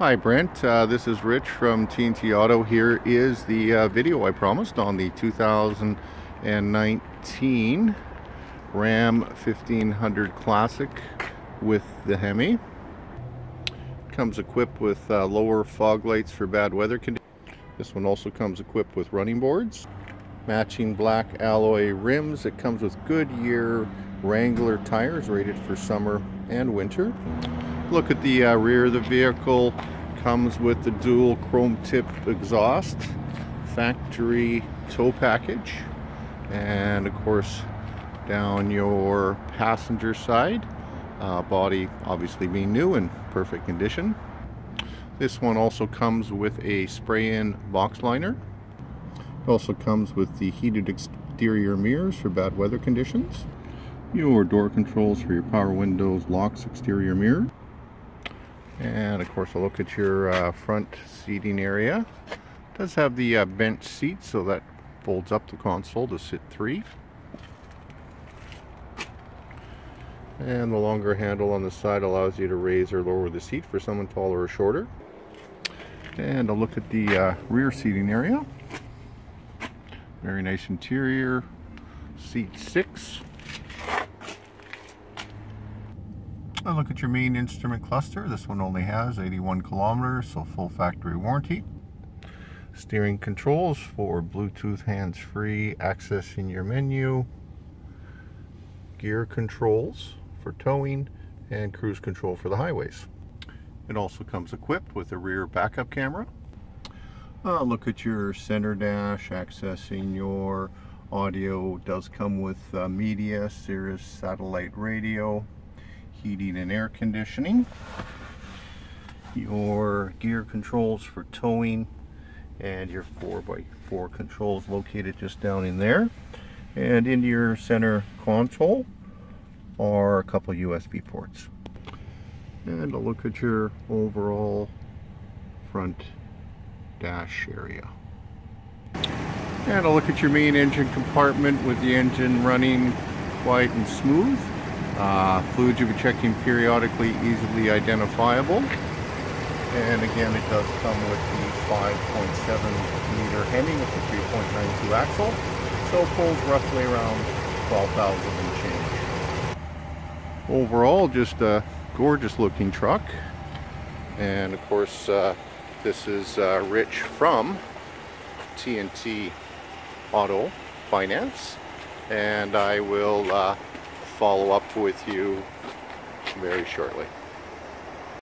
Hi Brent, uh, this is Rich from TNT Auto. Here is the uh, video I promised on the 2019 Ram 1500 Classic with the Hemi. Comes equipped with uh, lower fog lights for bad weather conditions. This one also comes equipped with running boards, matching black alloy rims. It comes with Goodyear Wrangler tires rated for summer and winter. Look at the uh, rear of the vehicle. Comes with the dual chrome tip exhaust, factory tow package, and of course down your passenger side. Uh, body obviously being new and perfect condition. This one also comes with a spray-in box liner. It also comes with the heated exterior mirrors for bad weather conditions. Your door controls for your power windows, locks, exterior mirror. And of course, a look at your uh, front seating area. It does have the uh, bench seat, so that folds up the console to sit three. And the longer handle on the side allows you to raise or lower the seat for someone taller or shorter. And a look at the uh, rear seating area. Very nice interior. Seat six. A look at your main instrument cluster. This one only has 81 kilometers, so full factory warranty. Steering controls for Bluetooth hands-free, accessing your menu. Gear controls for towing and cruise control for the highways. It also comes equipped with a rear backup camera. Uh, look at your center dash, accessing your audio. Does come with uh, media, Sirius satellite radio, heating and air conditioning, your gear controls for towing, and your 4x4 controls located just down in there. And into your center console are a couple USB ports. And a look at your overall front dash area. And a look at your main engine compartment with the engine running quiet and smooth. Uh, you'll be checking periodically, easily identifiable. And again, it does come with the 5.7 meter Hemi with the 3.92 axle. So pulls roughly around 12,000 and change. Overall, just a gorgeous looking truck. And of course, uh, this is uh, Rich from TNT Auto Finance. And I will uh, follow up with you very shortly.